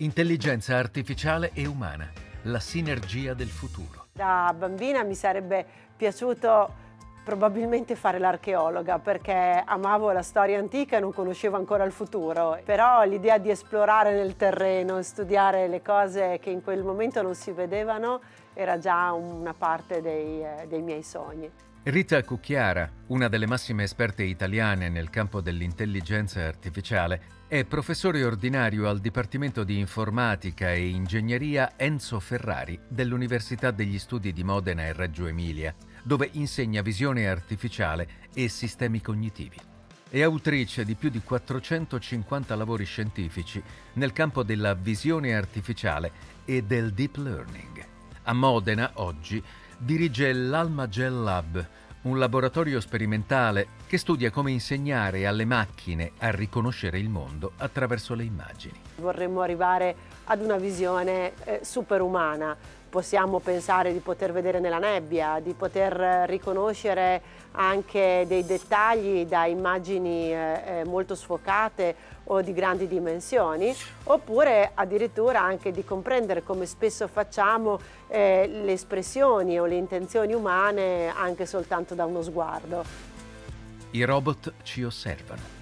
Intelligenza artificiale e umana, la sinergia del futuro. Da bambina mi sarebbe piaciuto probabilmente fare l'archeologa perché amavo la storia antica e non conoscevo ancora il futuro, però l'idea di esplorare nel terreno, studiare le cose che in quel momento non si vedevano era già una parte dei, eh, dei miei sogni. Rita Cucchiara, una delle massime esperte italiane nel campo dell'intelligenza artificiale, è professore ordinario al Dipartimento di Informatica e Ingegneria Enzo Ferrari dell'Università degli Studi di Modena e Reggio Emilia, dove insegna visione artificiale e sistemi cognitivi. È autrice di più di 450 lavori scientifici nel campo della visione artificiale e del deep learning. A Modena, oggi, dirige l'Almagel Lab, un laboratorio sperimentale che studia come insegnare alle macchine a riconoscere il mondo attraverso le immagini. Vorremmo arrivare ad una visione eh, superumana. Possiamo pensare di poter vedere nella nebbia, di poter riconoscere anche dei dettagli da immagini eh, eh molto sfocate o di grandi dimensioni, oppure addirittura anche di comprendere come spesso facciamo eh, le espressioni o le intenzioni umane anche soltanto da uno sguardo. I robot ci osservano.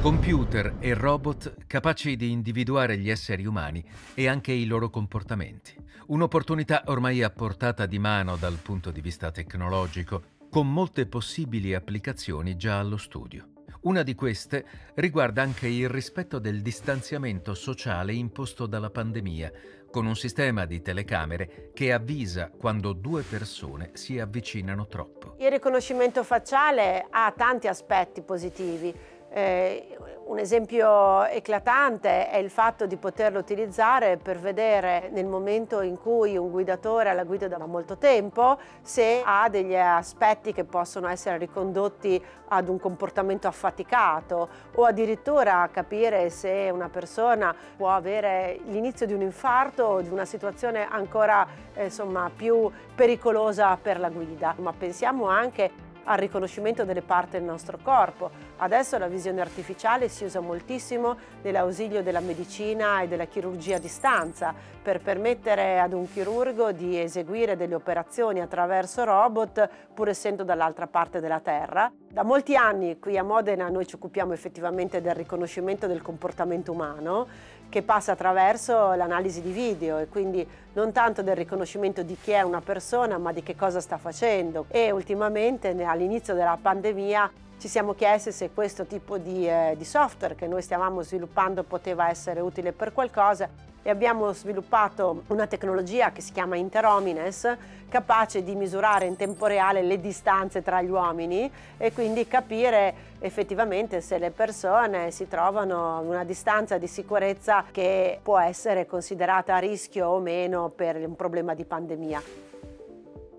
Computer e robot capaci di individuare gli esseri umani e anche i loro comportamenti. Un'opportunità ormai a portata di mano dal punto di vista tecnologico, con molte possibili applicazioni già allo studio. Una di queste riguarda anche il rispetto del distanziamento sociale imposto dalla pandemia, con un sistema di telecamere che avvisa quando due persone si avvicinano troppo. Il riconoscimento facciale ha tanti aspetti positivi. Eh, un esempio eclatante è il fatto di poterlo utilizzare per vedere nel momento in cui un guidatore ha la guida da molto tempo se ha degli aspetti che possono essere ricondotti ad un comportamento affaticato o addirittura capire se una persona può avere l'inizio di un infarto o di una situazione ancora eh, insomma, più pericolosa per la guida. Ma pensiamo anche al riconoscimento delle parti del nostro corpo. Adesso la visione artificiale si usa moltissimo nell'ausilio della medicina e della chirurgia a distanza per permettere ad un chirurgo di eseguire delle operazioni attraverso robot pur essendo dall'altra parte della Terra. Da molti anni qui a Modena noi ci occupiamo effettivamente del riconoscimento del comportamento umano che passa attraverso l'analisi di video e quindi non tanto del riconoscimento di chi è una persona ma di che cosa sta facendo. E ultimamente all'inizio della pandemia ci siamo chiesti se questo tipo di, eh, di software che noi stavamo sviluppando poteva essere utile per qualcosa e abbiamo sviluppato una tecnologia che si chiama Interhomines capace di misurare in tempo reale le distanze tra gli uomini e quindi capire effettivamente se le persone si trovano a una distanza di sicurezza che può essere considerata a rischio o meno per un problema di pandemia.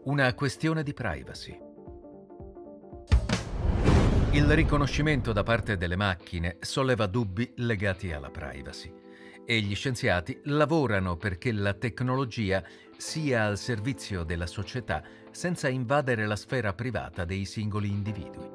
Una questione di privacy. Il riconoscimento da parte delle macchine solleva dubbi legati alla privacy e gli scienziati lavorano perché la tecnologia sia al servizio della società senza invadere la sfera privata dei singoli individui.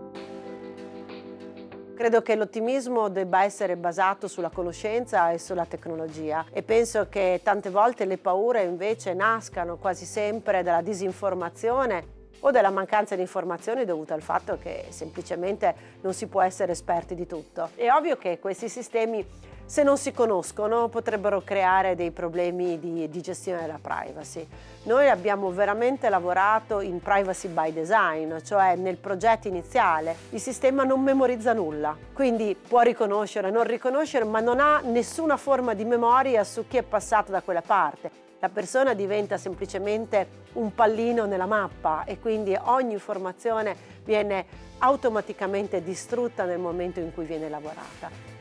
Credo che l'ottimismo debba essere basato sulla conoscenza e sulla tecnologia e penso che tante volte le paure invece nascano quasi sempre dalla disinformazione o dalla mancanza di informazioni dovuta al fatto che semplicemente non si può essere esperti di tutto. È ovvio che questi sistemi se non si conoscono potrebbero creare dei problemi di, di, gestione della privacy. Noi abbiamo veramente lavorato in privacy by design, cioè nel progetto iniziale il sistema non memorizza nulla, quindi può riconoscere, non riconoscere, ma non ha nessuna forma di memoria su chi è passato da quella parte. La persona diventa semplicemente un pallino nella mappa e quindi ogni informazione viene automaticamente distrutta nel momento in cui viene lavorata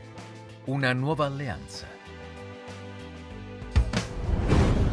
una nuova alleanza.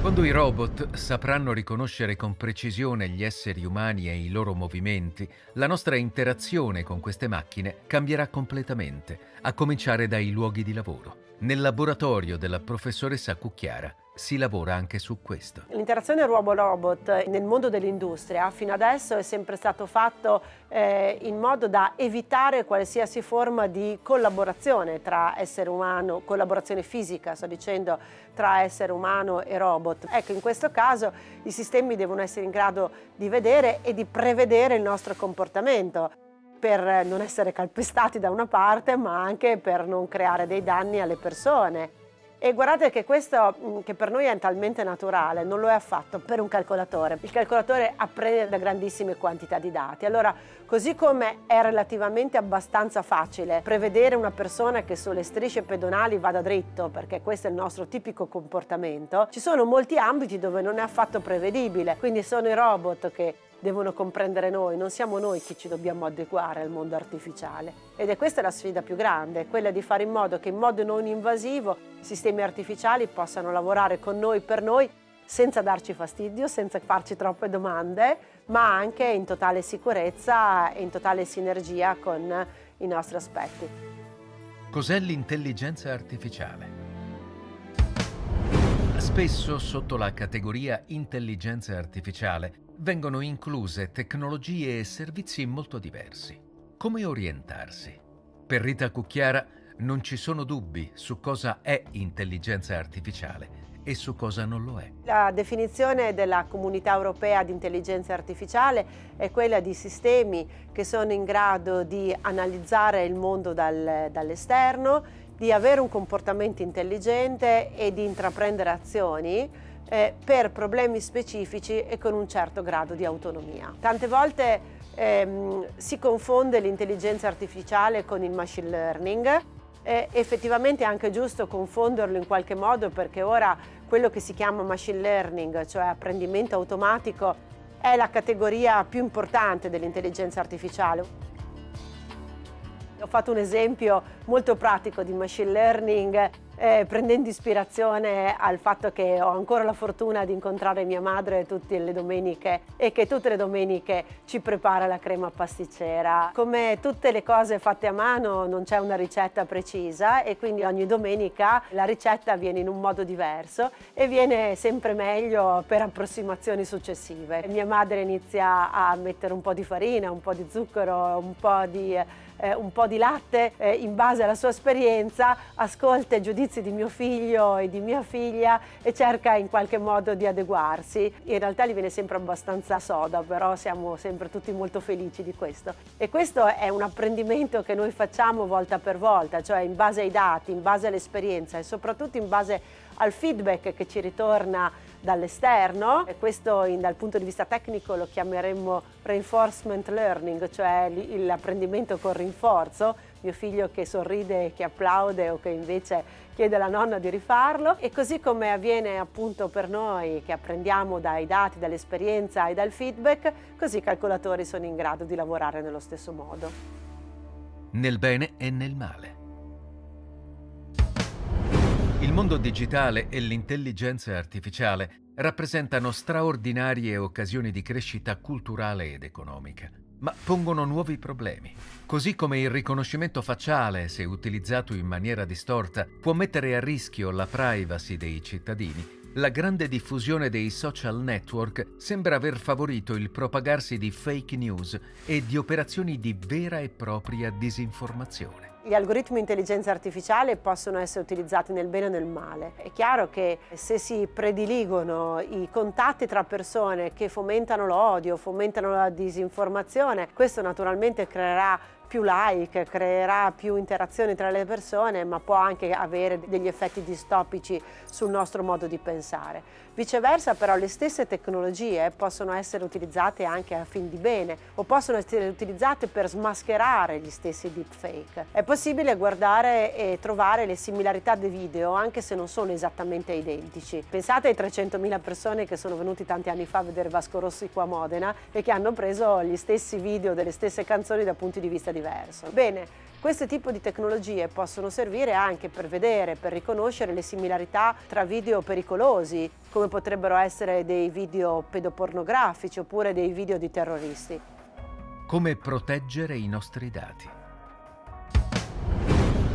Quando i robot sapranno riconoscere con precisione gli esseri umani e i loro movimenti, la nostra interazione con queste macchine cambierà completamente, a cominciare dai luoghi di lavoro. Nel laboratorio della professoressa Cucchiara si lavora anche su questo. L'interazione uomo-robot nel mondo dell'industria fino adesso è sempre stato fatto eh, in modo da evitare qualsiasi forma di collaborazione tra essere umano, collaborazione fisica, sto dicendo, tra essere umano e robot. Ecco, in questo caso i sistemi devono essere in grado di vedere e di prevedere il nostro comportamento per non essere calpestati da una parte, ma anche per non creare dei danni alle persone. E guardate che questo, mm, che per noi è talmente naturale, non lo è affatto per un calcolatore. Il calcolatore apprende da grandissime quantità di dati. Allora, così come è relativamente abbastanza facile prevedere una persona che sulle strisce pedonali vada dritto, perché questo è il nostro tipico comportamento, ci sono molti ambiti dove non è affatto prevedibile. Quindi sono i robot che devono comprendere noi, non siamo noi che ci dobbiamo adeguare al mondo artificiale. Ed è questa la sfida più grande, quella di fare in modo che in modo non invasivo sistemi artificiali possano lavorare con noi, per noi, senza darci fastidio, senza farci troppe domande, ma anche in totale sicurezza e in totale sinergia con i nostri aspetti. Cos'è l'intelligenza artificiale? Spesso sotto la categoria intelligenza artificiale vengono incluse tecnologie e servizi molto diversi. Come orientarsi? Per Rita Cucchiara non ci sono dubbi su cosa è intelligenza artificiale e su cosa non lo è. La definizione della comunità europea di intelligenza artificiale è quella di sistemi che sono in grado di analizzare il mondo dal, dall'esterno, di avere un comportamento intelligente e di intraprendere azioni eh, per problemi specifici e con un certo grado di autonomia. Tante volte ehm, si confonde l'intelligenza artificiale con il machine learning. Eh, effettivamente è anche giusto confonderlo in qualche modo perché ora quello che si chiama machine learning, cioè apprendimento automatico, è la categoria più importante dell'intelligenza artificiale. Ho fatto un esempio molto pratico di machine learning eh, prendendo ispirazione al fatto che ho ancora la fortuna di incontrare mia madre tutte le domeniche e che tutte le domeniche ci prepara la crema pasticcera. Come tutte le cose fatte a mano non c'è una ricetta precisa e quindi ogni domenica la ricetta viene in un modo diverso e viene sempre meglio per approssimazioni successive. Mia madre inizia a mettere un po' di farina, un po' di zucchero, un po' di eh, un po' di latte eh, in base alla sua esperienza, ascolta i giudizi di mio figlio e di mia figlia e cerca in qualche modo di adeguarsi. In realtà gli viene sempre abbastanza soda, però siamo sempre tutti molto felici di questo. E questo è un apprendimento che noi facciamo volta per volta, cioè in base ai dati, in base all'esperienza e soprattutto in base al feedback che ci ritorna dall'esterno e questo in, dal punto di vista tecnico lo chiameremmo reinforcement learning, cioè l'apprendimento con rinforzo, mio figlio che sorride che applaude o che invece chiede alla nonna di rifarlo e così come avviene appunto per noi che apprendiamo dai dati, dall'esperienza e dal feedback, così i calcolatori sono in grado di lavorare nello stesso modo. Nel bene e nel male. Il mondo digitale e l'intelligenza artificiale rappresentano straordinarie occasioni di crescita culturale ed economica, ma pongono nuovi problemi. Così come il riconoscimento facciale, se utilizzato in maniera distorta, può mettere a rischio la privacy dei cittadini, la grande diffusione dei social network sembra aver favorito il propagarsi di fake news e di operazioni di vera e propria disinformazione. Gli algoritmi di intelligenza artificiale possono essere utilizzati nel bene e nel male. È chiaro che se si prediligono i contatti tra persone che fomentano l'odio, fomentano la disinformazione, questo naturalmente creerà più like, creerà più interazioni tra le persone, ma può anche avere degli effetti distopici sul nostro modo di pensare. Viceversa però le stesse tecnologie possono essere utilizzate anche a fin di bene o possono essere utilizzate per smascherare gli stessi deepfake. È guardare e trovare le similarità dei video anche se non sono esattamente identici. Pensate ai 300.000 persone che sono venuti tanti anni fa a vedere Vasco Rossi qua a Modena e che hanno preso gli stessi video delle stesse canzoni da punti di vista diversi. Bene, questo tipo di tecnologie possono servire anche per vedere, per riconoscere le similarità tra video pericolosi, come potrebbero essere dei video pedopornografici oppure dei video di terroristi. Come proteggere i nostri dati?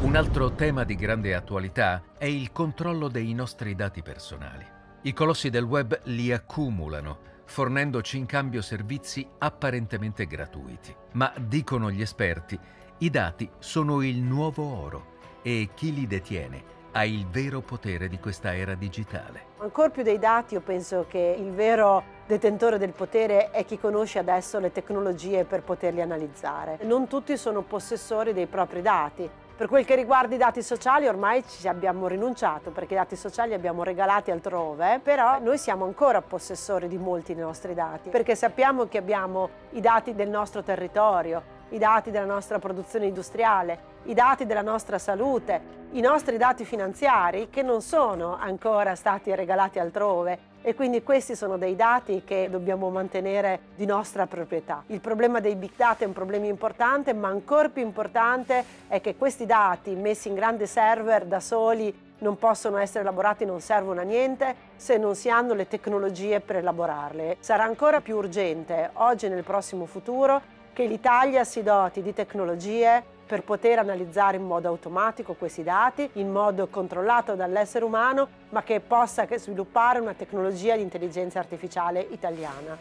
Un altro tema di grande attualità è il controllo dei nostri dati personali. I colossi del web li accumulano, fornendoci in cambio servizi apparentemente gratuiti. Ma, dicono gli esperti, i dati sono il nuovo oro e chi li detiene ha il vero potere di questa era digitale. Ancora più dei dati io penso che il vero detentore del potere è chi conosce adesso le tecnologie per poterli analizzare. Non tutti sono possessori dei propri dati. Per quel che riguarda i dati sociali ormai ci abbiamo rinunciato perché i dati sociali li abbiamo regalati altrove, però noi siamo ancora possessori di molti dei nostri dati perché sappiamo che abbiamo i dati del nostro territorio, i dati della nostra produzione industriale, i dati della nostra salute, i nostri dati finanziari che non sono ancora stati regalati altrove e quindi questi sono dei dati che dobbiamo mantenere di nostra proprietà. Il problema dei big data è un problema importante, ma ancora più importante è che questi dati messi in grande server da soli non possono essere elaborati, non servono a niente se non si hanno le tecnologie per elaborarle. Sarà ancora più urgente oggi e nel prossimo futuro che l'Italia si doti di tecnologie per poter analizzare in modo automatico questi dati, in modo controllato dall'essere umano, ma che possa sviluppare una tecnologia di intelligenza artificiale italiana.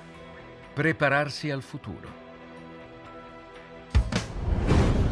Prepararsi al futuro.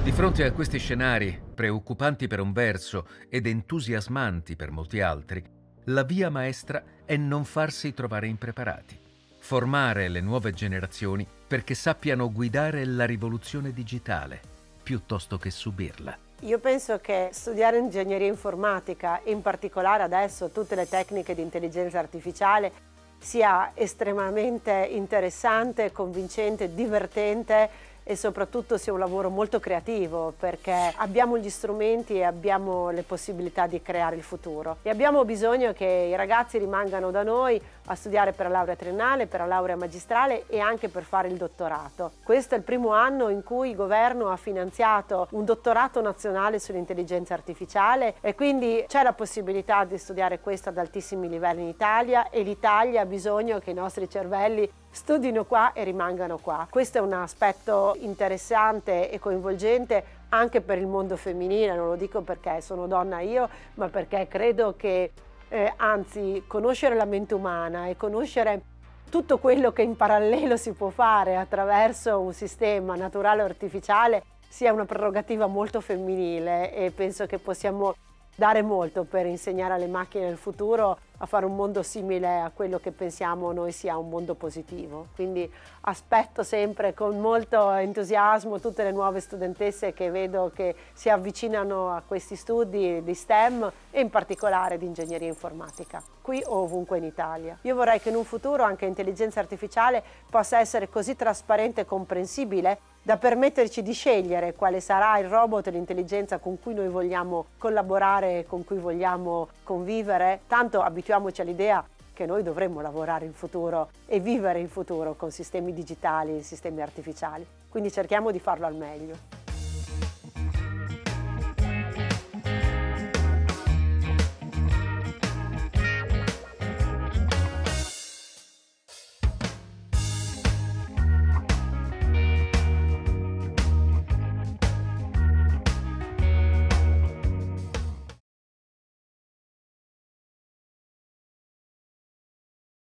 Di fronte a questi scenari, preoccupanti per un verso ed entusiasmanti per molti altri, la via maestra è non farsi trovare impreparati formare le nuove generazioni perché sappiano guidare la rivoluzione digitale piuttosto che subirla. Io penso che studiare ingegneria informatica in particolare adesso tutte le tecniche di intelligenza artificiale sia estremamente interessante, convincente, divertente e soprattutto sia un lavoro molto creativo perché abbiamo gli strumenti e abbiamo le possibilità di creare il futuro e abbiamo bisogno che i ragazzi rimangano da noi a studiare per la laurea triennale, per la laurea magistrale e anche per fare il dottorato. Questo è il primo anno in cui il governo ha finanziato un dottorato nazionale sull'intelligenza artificiale e quindi c'è la possibilità di studiare questo ad altissimi livelli in Italia e l'Italia ha bisogno che i nostri cervelli studino qua e rimangano qua. Questo è un aspetto interessante e coinvolgente anche per il mondo femminile, non lo dico perché sono donna io, ma perché credo che eh, anzi conoscere la mente umana e conoscere tutto quello che in parallelo si può fare attraverso un sistema naturale o artificiale sia una prerogativa molto femminile e penso che possiamo dare molto per insegnare alle macchine del futuro a fare un mondo simile a quello che pensiamo noi sia un mondo positivo. Quindi aspetto sempre con molto entusiasmo tutte le nuove studentesse che vedo che si avvicinano a questi studi di STEM e in particolare di ingegneria informatica, qui o ovunque in Italia. Io vorrei che in un futuro anche l'intelligenza artificiale possa essere così trasparente e comprensibile da permetterci di scegliere quale sarà il robot e l'intelligenza con cui noi vogliamo collaborare con cui vogliamo convivere. Tanto abituiamoci all'idea che noi dovremmo lavorare in futuro e vivere in futuro con sistemi digitali e sistemi artificiali. Quindi cerchiamo di farlo al meglio.